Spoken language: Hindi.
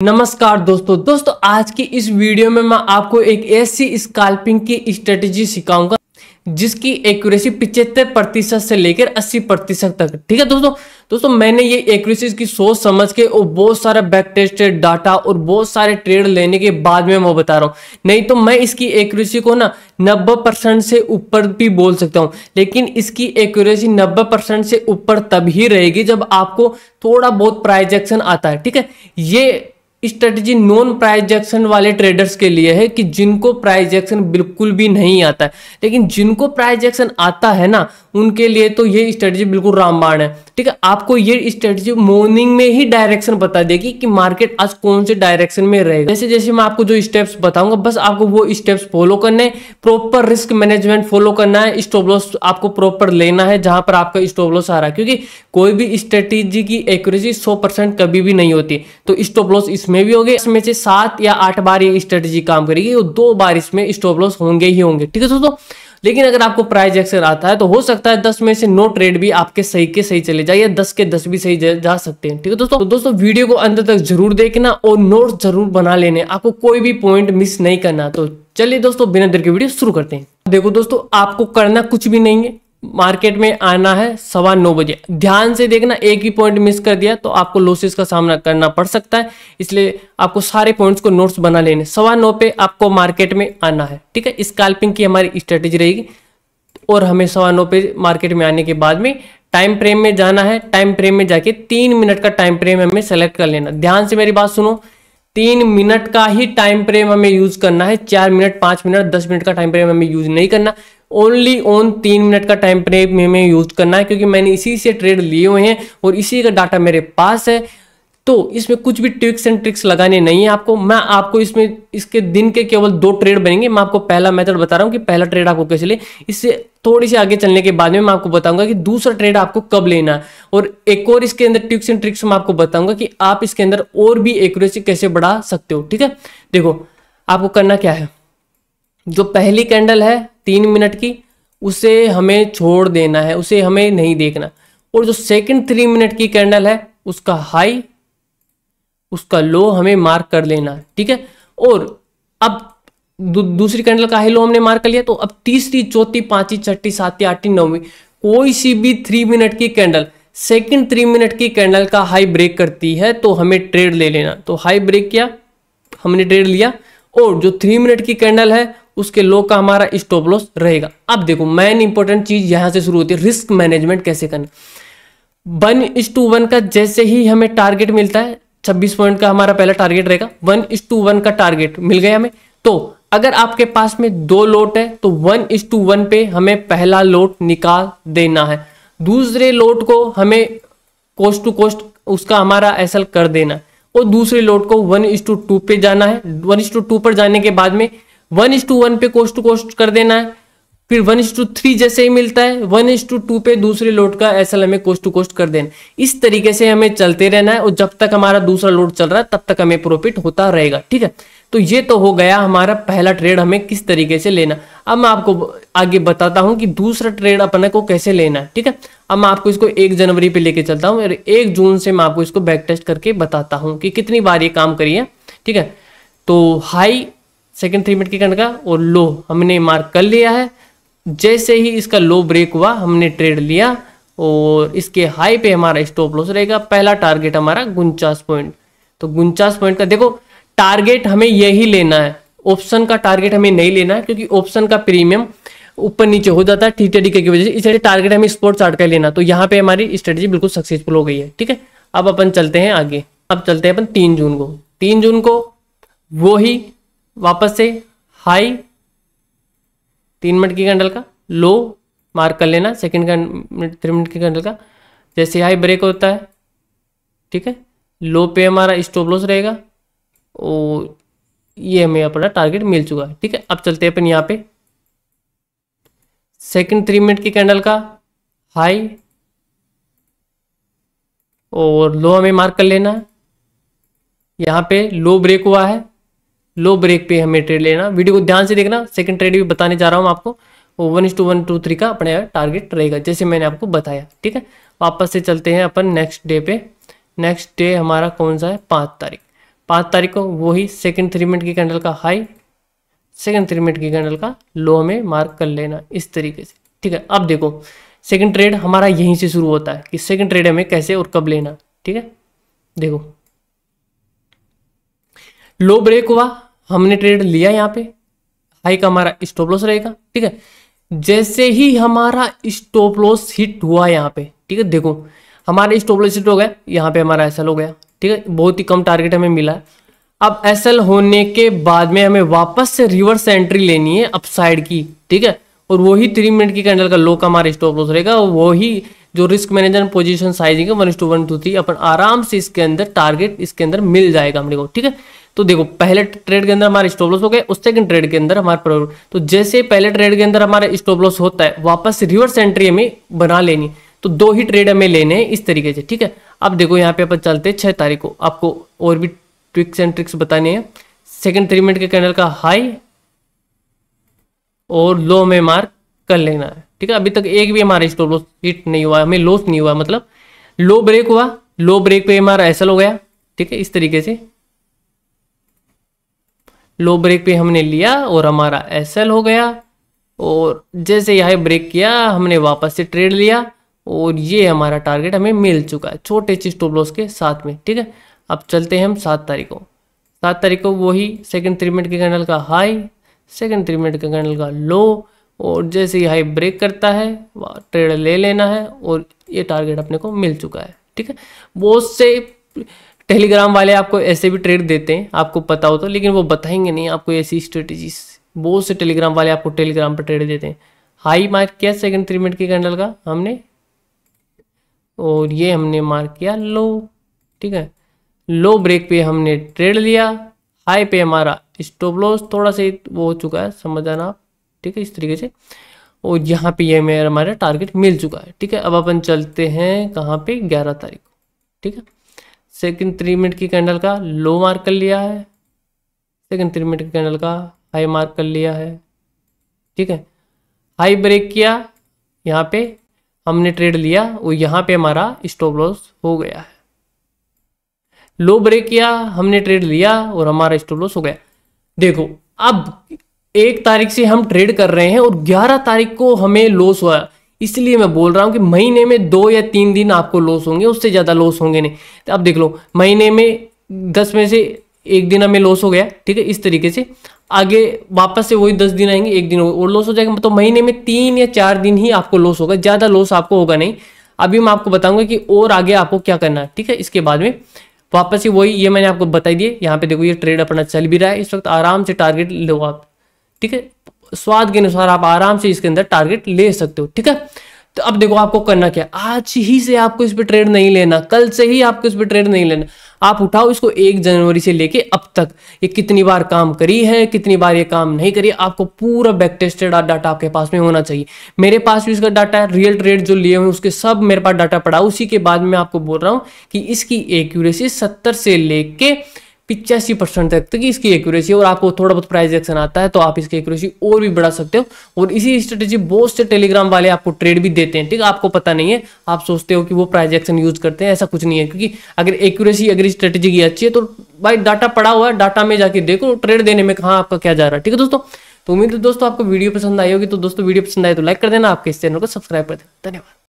नमस्कार दोस्तों। दोस्तों, आज की इस वीडियो में मैं आपको एक ऐसी स्काल्पिंग की स्ट्रेटेजी सिखाऊँगा, जिसकी एक्यूरेसी पिछहत्तर प्रतिशत से लेकर 80 प्रतिशत तक। ठीक है दोस्तों? दोस्तों, मैंने ये एक्यूरेसी की सोच समझ के और बहुत सारा बैक टेस्टेड डाटा और बहुत सारे ट्रेड लेने के बाद में मैं बता रहा हूँ। नहीं तो मैं इसकी एक्यूरेसी को ना 90 परसेंट से ऊपर भी बोल सकता हूँ, लेकिन इसकी एक्यूरेसी 90 परसेंट से ऊपर तभी रहेगी जब आपको थोड़ा बहुत प्राइजेक्शन आता है। ठीक है? ये स्ट्रेटजी नॉन प्राइजेक्शन वाले ट्रेडर्स के लिए है कि जिनको प्राइजेक्शन बिल्कुल भी नहीं आता है। लेकिन जिनको प्राइजेक्शन आता है ना, उनके लिए तो ये स्ट्रेटजी बिल्कुल रामबाण है। ठीक है, आपको ये स्ट्रेटजी मॉर्निंग में ही डायरेक्शन बता देगी कि मार्केट आज कौन से डायरेक्शन में रहेगा। जैसे जैसे मैं आपको जो स्टेप्स बताऊँगा, बस आपको वो स्टेप्स फॉलो करने प्रॉपर रिस्क मैनेजमेंट फॉलो करना है। स्टॉप लॉस आपको प्रॉपर लेना है जहाँ पर आपका स्टॉप लॉस आ रहा है। क्योंकि कोई भी स्ट्रेटेजी की एक्यूरेसी सौ कभी भी नहीं होती। तो स्टॉप लॉस इसमें भी होगी, इसमें से सात या आठ बार ये स्ट्रेटेजी काम करेगी, और दो बार इसमें स्टॉप लॉस होंगे ही होंगे। ठीक है दोस्तों? लेकिन अगर आपको प्राइस एक्सर आता है तो हो सकता है दस में से नो ट्रेड भी आपके सही के सही चले जाए, या दस के दस भी सही जा सकते हैं। ठीक है दोस्तों? तो दोस्तों, वीडियो को अंत तक ज़रूर देखना और नोट ज़रूर बना लेने। आपको कोई भी पॉइंट मिस नहीं करना। तो चलिए दोस्तों, बिना देर के वीडियो शुरू करते हैं। देखो दोस्तों, आपको करना कुछ भी नहीं है। मार्केट में आना है सवा नौ बजे। ध्यान से देखना, एक ही पॉइंट मिस कर दिया तो आपको लॉसेस का सामना करना पड़ सकता है। इसलिए आपको सारे पॉइंट्स को नोट्स बना लेने। सवा नौ पे आपको मार्केट में आना है, ठीक है? स्कैल्पिंग की हमारी स्ट्रेटेजी रहेगी। और हमें सवा नौ पे मार्केट में आने के बाद में टाइम फ्रेम में जाना है। टाइम फ्रेम में जाके तीन मिनट का टाइम फ्रेम हमें सेलेक्ट कर लेना। ध्यान से मेरी बात सुनो, तीन मिनट का ही टाइम फ्रेम हमें यूज़ करना है। चार मिनट पाँच मिनट दस मिनट का टाइम फ्रेम हमें यूज़ नहीं करना। ओनली ऑन तीन मिनट का टाइम फ्रेम में हमें यूज़ करना है, क्योंकि मैंने इसी से ट्रेड लिए हुए हैं और इसी का डाटा मेरे पास है। तो इसमें कुछ भी ट्रिक्स एंड ट्रिक्स लगाने नहीं है आपको। मैं आपको इसमें, इसके दिन के केवल दो ट्रेड बनेंगे। मैं आपको पहला मेथड बता रहा हूँ कि पहला ट्रेड आपको कैसे ले। इससे थोड़ी सी आगे चलने के बाद में मैं आपको बताऊँगा कि दूसरा ट्रेड आपको कब लेना है। और एक और इसके अंदर ट्रिक्स एंड ट्रिक्स मैं आपको बताऊँगा कि आप इसके अंदर और भी एक्यूरेसी कैसे बढ़ा सकते हो, ठीक है? देखो, आपको करना क्या है? जो पहली कैंडल है तीन मिनट की उसे हमें छोड़ देना है उसे हमें नहीं देखना। और जो सेकंड थ्री मिनट की कैंडल है उसका हाई उसका लो हमें मार्क कर लेना है ठीक है? और अब दू, दूसरी कैंडल का हाई लो हमने मार्क कर लिया तो अब तीसरी चौथी पांचवी छठी सातवीं आठवीं नौवीं कोई सी भी थ्री मिनट की कैंडल सेकंड थ्री मिनट की कैंडल का हाई ब्रेक करती है तो हमें ट्रेड ले लेना। तो हाई ब्रेक किया हमने ट्रेड लिया और जो थ्री मिनट की कैंडल है उसके लो का हमारा स्टॉप लॉस रहेगा। अब देखो मेन इंपॉर्टेंट चीज़ यहाँ से शुरू होती है रिस्क मैनेजमेंट कैसे करना। वन इस टू वन का जैसे ही हमें टारगेट मिलता है, छब्बीस पॉइंट का हमारा पहला टारगेट रहेगा। वन इस टू वन का टारगेट मिल गया हमें। तो अगर आपके पास में दो लोट है तो वन इस टू वन पे हमें पहला लोट निकाल देना है। दूसरे लोट को हमें कोस्ट टू कोस्ट उसका हमारा एसल कर देना और दूसरे लोट को वन इस टू टू पे जाना है। वन इस टू टू पर जाने के बाद में वन इज़ टू वन पे कोस्ट टू कोस्ट कर देना है। फिर वन इज़ टू थ्री जैसे ही मिलता है, वन इज़ टू टू पे दूसरे लोड का एस हमें कोस्ट टू कोस्ट कर देना इस तरीके से हमें चलते रहना है और जब तक हमारा दूसरा लोड चल रहा है, तब तक हमें प्रॉफिट होता रहेगा, ठीक है? तो ये तो हो गया हमारा पहला ट्रेड हमें किस तरीके से लेना अब मैं आपको आगे बताता हूँ कि दूसरा ट्रेड अपने को कैसे लेना है, ठीक है? अब मैं आपको इसको एक जनवरी पे लेके चलता हूँ एक जून से मैं आपको इसको बैक टेस्ट करके बताता हूँ कि कितनी बार ये काम करिए, ठीक है? तो हाई सेकेंड थ्री मिनट की करंट का, और लो, हमने मार्क कर लिया है। जैसे ही इसका लो ब्रेक हुआ, हमने ट्रेड लिया, और इसके हाई पे हमारा स्टॉप लॉस रहेगा। पहला टारगेट हमारा उनचास पॉइंट तो उनचास पॉइंट का, देखो टारगेट हमें यही लेना है। ऑप्शन का टारगेट हमें नहीं लेना है, क्योंकि ऑप्शन का प्रीमियम ऊपर नीचे हो जाता है ठीक की वजह से। इसलिए टारगेट हमें स्पोर्ट चार्ट का लेना तो यहाँ पे हमारी स्ट्रेटेजी बिल्कुल सक्सेसफुल हो गई है, ठीक है? अब अपन चलते हैं आगे। अब चलते हैं अपन तीन जून को। तीन जून को वो ही वापस से हाई, तीन मिनट की कैंडल का लो मार्क कर लेना सेकेंड मिनट थ्री मिनट की कैंडल का। जैसे हाई ब्रेक होता है, ठीक है? लो पे हमारा स्टॉप लॉस रहेगा, और ये हमें अपना टारगेट मिल चुका है, ठीक है? अब चलते हैं अपन यहाँ पे। सेकेंड थ्री मिनट की कैंडल का, हाई, और लो हमें मार्क कर लेना है। यहाँ पे लो ब्रेक हुआ है लो ब्रेक पे हमें ट्रेड लेना। वीडियो को ध्यान से देखना। सेकंड ट्रेड भी बताने जा रहा हूँ आपको। One is to one two three का अपने टारगेट रहेगा, जैसे मैंने आपको बताया। ठीक है? वापस से चलते हैं अपन नेक्स्ट डे पे। नेक्स्ट डे हमारा कौन सा है? पाँच तारीख। पाँच तारीख को वही सेकंड थ्री मिनट की कैंडल का हाई सेकंड थ्री मिनट की कैंडल का लो हमें मार्क कर लेना इस तरीके से। ठीक है? अब देखो सेकंड ट्रेड हमारा यहीं से शुरू होता है कि सेकंड ट्रेड हमें कैसे और कब लेना। ठीक है? देखो। लो ब्रेक हुआ। हमने ट्रेड लिया यहाँ पे। हाई का हमारा स्टॉप लॉस रहेगा, ठीक है? जैसे ही हमारा स्टॉप लॉस हिट हुआ यहाँ पे, ठीक है? देखो, हमारा स्टॉप लॉस हिट हो गया, यहाँ पे हमारा एसएल हो गया, ठीक है? बहुत ही कम टारगेट हमें मिला। है अब एसएल होने के बाद में हमें वापस से रिवर्स एंट्री लेनी है अपसाइड की, ठीक है? और वही थ्री मिनट की कैंडल का लो का हमारा स्टॉप लॉस रहेगा, और वही जो रिस्क मैनेजर पोजीशन साइजिंग है one two one two three अपन आराम से इसके अंदर टारगेट इसके अंदर मिल जाएगा हमने को, ठीक है? तो देखो, पहले ट्रेड के अंदर हमारे स्टॉप लॉस हो गए, उस सेकंड ट्रेड के अंदर हमारे प्रॉफिट तो जैसे पहले ट्रेड के अंदर हमारा स्टॉप लॉस होता है, वापस रिवर्स एंट्री हमें बना लेनी। तो दो ही ट्रेड हमें लेने हैं इस तरीके से, ठीक है? अब देखो, यहाँ पे अपन चलते हैं छह तारीख को। आपको और भी ट्रिक्स एंड ट्रिक्स बताने हैं। सेकंड थ्री मिनट के कैंडल का हाई और लो में मार्क कर लेना है, ठीक है? अभी तक एक भी हमारा स्टॉप लॉस हिट नहीं हुआ, हमें लॉस नहीं हुआ मतलब लो ब्रेक हुआ लो ब्रेक पे हमारा ऐसा हो गया, ठीक है? इस तरीके से लो ब्रेक पे हमने लिया और हमारा एसएल हो गया। और जैसे यह ब्रेक किया, हमने वापस से ट्रेड लिया और ये हमारा टारगेट हमें मिल चुका है छोटे स्टॉप लॉस के साथ में, ठीक है? अब चलते हैं हम सात तारीख। को सात तारीख को वही सेकंड थ्री मिनट के कैंडल का हाई सेकंड थ्री मिनट के कैंडल का लो और जैसे ही हाई ब्रेक करता है ट्रेड ले लेना है और ये टारगेट अपने को मिल चुका है, ठीक है? बहुत से टेलीग्राम वाले आपको ऐसे भी ट्रेड देते हैं, आपको पता हो तो लेकिन वो बताएँगे नहीं, आपको ऐसी स्ट्रेटेजीज बहुत से टेलीग्राम वाले आपको टेलीग्राम पर ट्रेड देते हैं। हाई मार्क किया सेकंड थ्री मिनट के कैंडल का हमने? और ये हमने मार्क किया लो ठीक है? लो ब्रेक पे हमने ट्रेड लिया। हाई पे हमारा स्टॉप लॉस थोड़ा सा वो हो चुका है, समझ आना आप, ठीक है? इस तरीके से। और यहाँ पे ये मेरा, हमारा टारगेट मिल चुका है, ठीक है? अब अपन चलते हैं कहाँ पे? ग्यारह तारीख को, ठीक है? सेकंड थ्री मिनट की कैंडल का लो मार्क कर लिया है। सेकंड थ्री मिनट की कैंडल का हाई मार्क कर लिया है। ठीक है? हाई ब्रेक किया, यहाँ पे हमने ट्रेड लिया, वो यहाँ पे हमारा स्टॉप लॉस हो गया है। लो ब्रेक किया, हमने ट्रेड लिया और हमारा स्टॉप लॉस हो गया। देखो, अब एक तारीख से हम ट्रेड कर रहे हैं और ग्यारह तारीख को हमें लॉस हुआ। इसलिए मैं बोल रहा हूँ कि महीने में दो या तीन दिन आपको लॉस होंगे, उससे ज़्यादा लॉस होंगे नहीं। तो अब देख लो, महीने में दस में से एक दिन हमें लॉस हो गया, ठीक है, इस तरीके से। आगे वापस से वही दस दिन आएँगे, एक दिन और लॉस हो जाएगा। तो महीने में तीन या चार दिन ही आपको लॉस होगा, ज़्यादा लॉस आपको होगा नहीं। अभी मैं आपको बताऊँगा कि और आगे आपको क्या करना है, ठीक है, इसके बाद में। वापस ही वही ये मैंने आपको बताई दिए। यहाँ पे देखो, ये ट्रेड अपना चल भी रहा है, इस वक्त आराम से टारगेट लो आप। ठीक है? स्वाद के अनुसार आप आराम से इसके अंदर टारगेट ले सकते हो, ठीक है? तो अब देखो आपको करना क्या आज ही से आपको इस पर ट्रेड नहीं लेना, कल से ही आपको इस पर ट्रेड नहीं लेना। आप उठाओ इसको एक जनवरी से लेके अब तक। ये कितनी बार काम करी है, कितनी बार ये काम नहीं करी, आपको पूरा बैक टेस्टेड डाटा आपके पास में होना चाहिए। मेरे पास भी इसका डाटा है रियल ट्रेड जो लिए हुए, उसके सब मेरे पास डाटा पड़ा। उसी के बाद मैं आपको बोल रहा हूँ कि इसकी एक्यूरेसी सत्तर से लेके पिचासी परसेंट तक तक इसकी एक्यूरेसी और आपको थोड़ा बहुत प्राइस एक्शन आता है तो आप इसकी एक्यूरेसी और भी बढ़ा सकते हो। और इसी स्ट्रेटेजी बहुत से टेलीग्राम वाले आपको ट्रेड भी देते हैं, ठीक? है आपको पता नहीं है। आप सोचते हो कि वो प्राइस एक्शन यूज़ करते हैं, ऐसा कुछ नहीं है। क्योंकि अगर एक्यूरेसी अगर स्ट्रेटेजी की अच्छी है तो भाई डाटा पड़ा हुआ है डाटा में जाके देखो ट्रेड देने में कहाँ आपका क्या जा रहा है, ठीक है दोस्तों? तो उम्मीद है दोस्तों, आपको वीडियो पसंद आई होगी। तो दोस्तों वीडियो पसंद आए तो लाइक कर देना, आपके इस चैनल को सब्सक्राइब कर देना। धन्यवाद।